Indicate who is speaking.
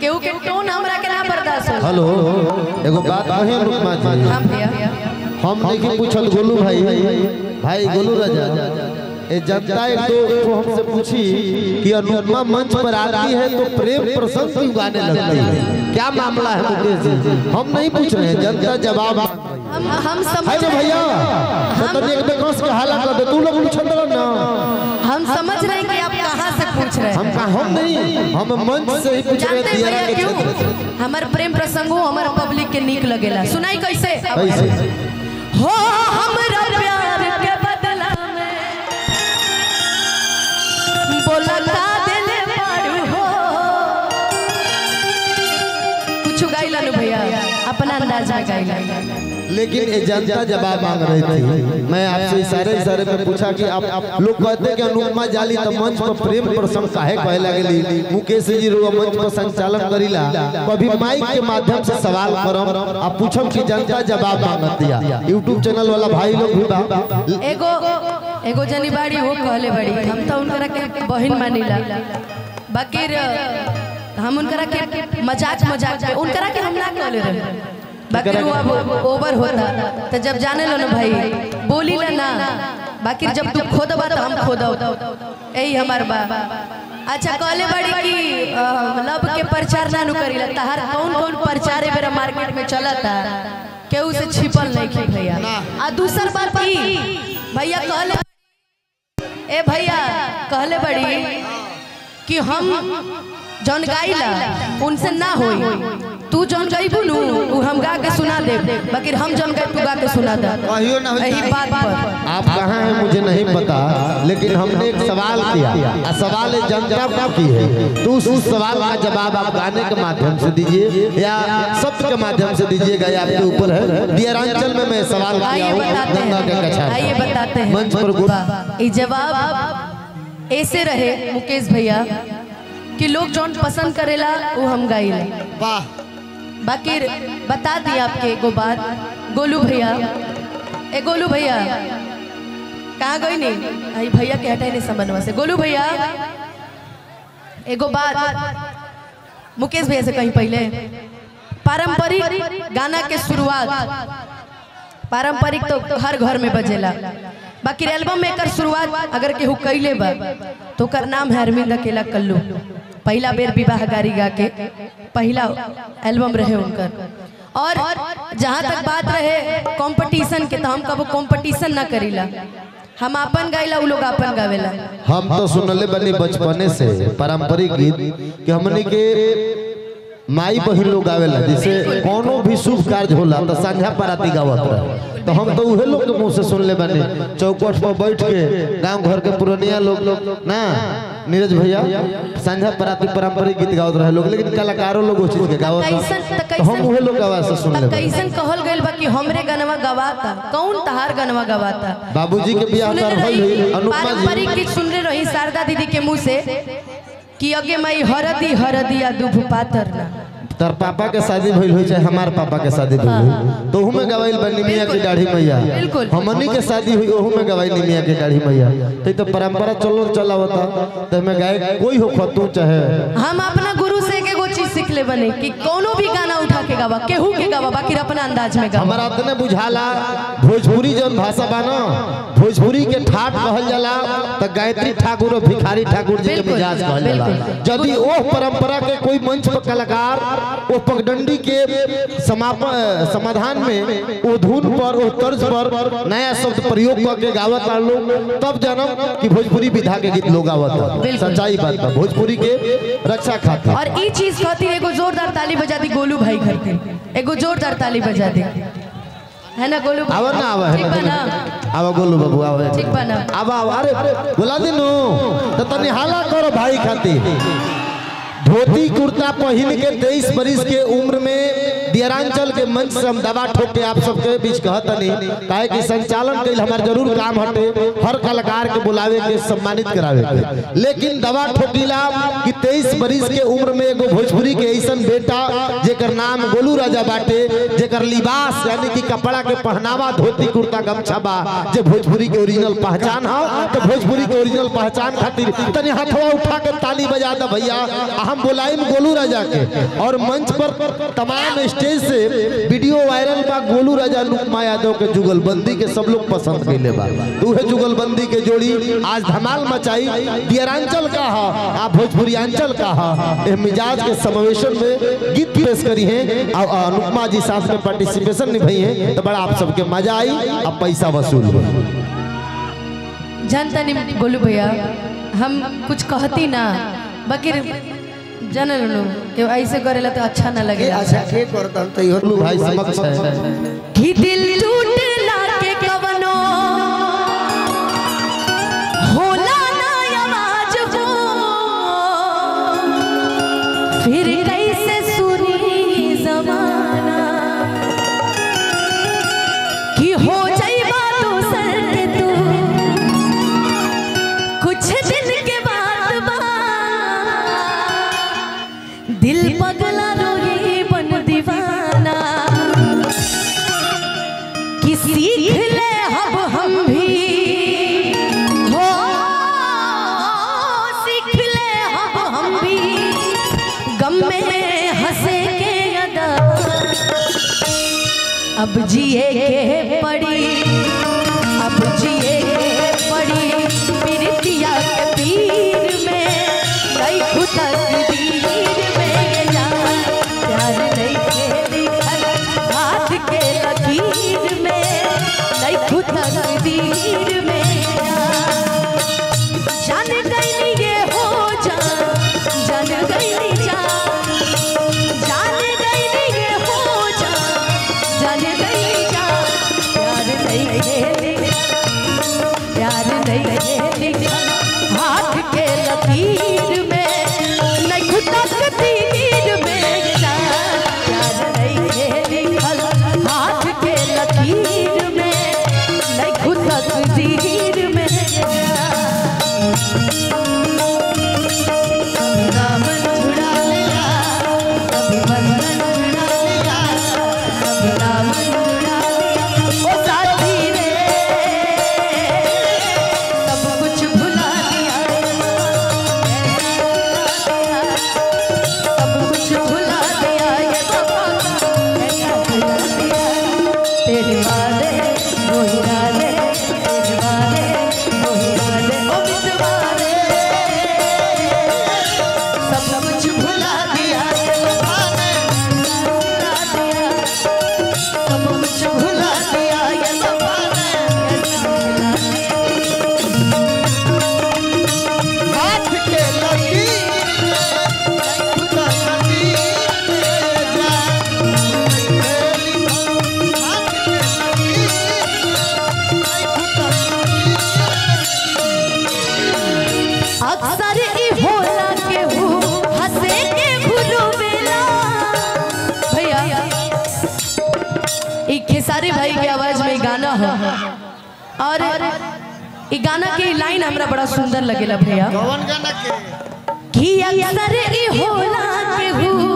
Speaker 1: केहू के टोन हमरा के ना बर्दाश्त हो।
Speaker 2: हेलो एगो बात कही अनुपमा जी।
Speaker 1: हम भैया
Speaker 2: हम नहीं पूछल गोलू भाई भाई गोलू राजा ए जनता एक दो तो हमसे पूछी कि अनुपमा मंच पर आती है तो प्रेम प्रसंग क्यों गाने लगती है? क्या मामला है मुकेश जी? हम नहीं पूछ रहे हैं जनता जवाब।
Speaker 1: हम हम
Speaker 2: है
Speaker 1: समझ
Speaker 2: ना भैया तो तनी एक बेकस के हाला कर दे तू लोग रहो ना।
Speaker 1: हम समझ रहे हैं पूछ रहे
Speaker 2: हम का हम नहीं हम मंच से ही पूछ रहे
Speaker 1: हैं
Speaker 2: क्षेत्र से।
Speaker 1: क्यों हमार प्रेम प्रसंग हो हमार पब्लिक के नीक लगेला। सुनाई कैसे?
Speaker 2: कैसे?
Speaker 1: हो हमरा प्यार के बदला में। बोला का दिल मारू हो। कुछ गाइला नु भैया अपना अंदाज गाइला।
Speaker 2: लेकिन ये जनता जवाब मांग रही थी। मैं आपसे इशारे इशारे में पूछा कि आप लोग कहते कि अनुपमा जाली तो मंच पर प्रेम प्रसंग काहे कहे लगेली मुकेश जी रो मंच पर संचालन करीला। कभी माइक के माध्यम से सवाल करम। आप पूछम कि जनता जवाब मांगत दिया। यूट्यूब चैनल वाला भाई लोग भी
Speaker 1: एगो एगो जनी बाड़ी हो कहले बड़ी। हम तो उनकरा के बहन मानिला। बाकी हम उनकरा के मज़ाक मज़ाक में उनकरा के हम ना कहले रहे। बाकी वो अब ओवर होता तो जब जाने लो ना भाई बोली ला ना। बाकी जब तू खोदबा तो हम खोदो यही हमार बा। अच्छा कहले बड़ी कि लब के प्रचार ना नु करीला। तहार कौन कौन प्रचार है मेरा मार्केट में चलता? केहू से छिपल नहीं की भैया? आ दूसर बात ई भैया कहले ए भैया कहले बड़ी कि हम जौन गाइला उनसे ना होई। तू जौन गईबू नु उ हम गा के सुना दे बाकी हम जौन गाई तू गा के सुना दे।
Speaker 2: कहियो ना
Speaker 1: यही बात पर।
Speaker 2: आप कहाँ हैं मुझे नहीं पता लेकिन हमने एक सवाल किया। और सवाल जनता को की है। तो उस उस सवाल का जवाब आप गाने के माध्यम से दीजिए या शब्द के माध्यम से दीजिएगा ये आपके ऊपर है। दियरांचल में मैं सवाल किया हूँ गंगा के कछार
Speaker 1: आइए बताते हैं।
Speaker 2: मंच पर गुड
Speaker 1: ये जवाब ऐसे रहे मुकेश भैया कि लोग जौन पसंद करेला वो हम गाइला
Speaker 2: वाह।
Speaker 1: बाकी बता दी आपके एगो बात गोलू भैया। ए, गोलू भैया। कहाँ गई नहीं? आई भैया के हटाई नहीं समझवा से। गोलू भैया। एगो बात मुकेश भैया से कहीं पहले। पारंपरिक गाना के शुरुआत। पारंपरिक तो हर घर में बजेला। बाकी एल्बम में एकर शुरुआत अगर केहू कैले बा तो ओकर नाम है अरविंद अकेला कल्लू। पहला बेर विवाह गारी गा के पहला एल्बम रहे उनकर और जहाँ तक बात रहे कंपटीशन के तो हम कबो कंपटीशन ना करीला। हम अपन गाइला, उ लोग अपन गावेला।
Speaker 2: हम तो सुनले बनी बचपने से पारंपरिक गीत कि हमने के माई बहिन लोग गावेला जैसे कोनो भी शुभ कार्य होला तो संझा पराती गावत रहे। तो हम तो उहे लोग के मुँह से सुनले बने। चौकट पर बैठ के गाँव घर के पुरनिया लोग लोग ना नीरज भैया संझा पराती पारंपरिक गीत गावत रहे लोग लेकिन कलाकारों लोग उस चीज़ के गावत।
Speaker 1: त
Speaker 2: हम उहे लोग आवाज़ से सुन ले
Speaker 1: कैसन कहल गइल बा कि हमरे गनवा गवाता कौन तहार गनवा गवाता?
Speaker 2: बाबूजी के बियाह कर अनुपमा जी।
Speaker 1: पारंपरिक गीत सुन रही शारदा दीदी के मुँह से। कि अगे मई हरदी हरदी आ दुभ पातर ना।
Speaker 2: तर पापा के शादी भइल होई चाहे हमार पापा के शादी भइल होई तो ओहू में गवाइल बनी मियाँ की दाढ़ी मैया। हमनी के शादी हुई ओहू में गवाइल मियाँ की दाढ़ी मैया। तो तो परंपरा चलो चलावता। तो में गाय कोई हो खतू चाहे।
Speaker 1: हम अपना गुरु से एक एगो चीज़ सीख ले बने कि कोनो भी गाना उठा के गावा केहू के गावा बाकी अपना अंदाज में गावा
Speaker 2: हमारा तने बुझाला भोजपुरी जन भाषा बा न भोजपुरी के ठाट कहल जाला। तो गायत्री ठाकुर और भिखारी ठाकुर जी के मिजाज कहल जाला यदि ओह परंपरा के कोई मंच पर कलाकार ओ पगडंडी के समापन समाधान में ओ धुन पर ओ तर्ज पर नया शब्द प्रयोग करके गावत लोग तब जनम कि भोजपुरी विधा के गीत लोग गावत सच्चाई बात बा भोजपुरी के रक्षा खातिर।
Speaker 1: और ई चीज़ खातिर एगो जोरदार ताली बजा दी गोलू भाई खातिर एगो जोरदार ताली बजा दे। है ना गोलू भाई?
Speaker 2: आवा ना आवा
Speaker 1: बा ना?
Speaker 2: आवा गोलू बाबू आवा।
Speaker 1: ठीक बा ना।
Speaker 2: अब अब अरे बोला दिनु। तो तनी हाला करो भाई खातिर। धोती कुर्ता पहन के तेईस बरिस के उम्र में दियरांचल के मंच से हम दवा ठोक के आप सबके बीच कहतनी काहे कि संचालन कइल हमार ज़रूर काम हटे, हर कलाकार के बुलावे के, सम्मानित करावे के। लेकिन दवा ठोकीला कि तेईस बरिस के उम्र में एगो भोजपुरी के ऐसा बेटा, जेकर नाम गोलू राजा बाटे, जेकर लिबास यानी कि कपड़ा के पहनावा धोती कुर्ता गमछा बा, जे भोजपुरी के ओरिजिनल पहचान हो तो भोजपुरी के ओरिजिनल पहचान खातिर तनी हाथवा उठा के ताली बजा दे भैया हम बुलाइम गोलू राजा के। और मंच पर तमाम स्टेज से वीडियो वायरल बा गोलू राजा लुकमा यादव के जुगलबंदी के सब लोग पसंद कैले बा। तो जुगलबंदी के जोड़ी आज धमाल मचाई। दियरांचल का हा, आ भोजपुरियांचल का हा। ए मिजाज के समावेशन में गीत पेश करी है और अनुपमा जी साथ में पार्टिसिपेशन निभाई है तो बड़ा आप सबके मज़ा आई, अब पैसा वसूल हुआ
Speaker 1: जानता नहीं बोलू भैया, हम कुछ कहती ना बाकी जानल नु कि ऐसे करेला तो अच्छा ना
Speaker 3: ए,
Speaker 1: लगेला
Speaker 3: अच्छा के करता तो
Speaker 2: भाई समक्ष है
Speaker 1: कि दिल में हंसे के अदा। अब जिए के पड़ी, अब जिए के पड़ी पीर में। कई खुदा है और ये गाना के लाइन हमरा बड़ा सुंदर लगे भैया।
Speaker 3: कौन गाना के।
Speaker 1: कि अक्सर ई होला के हूँ।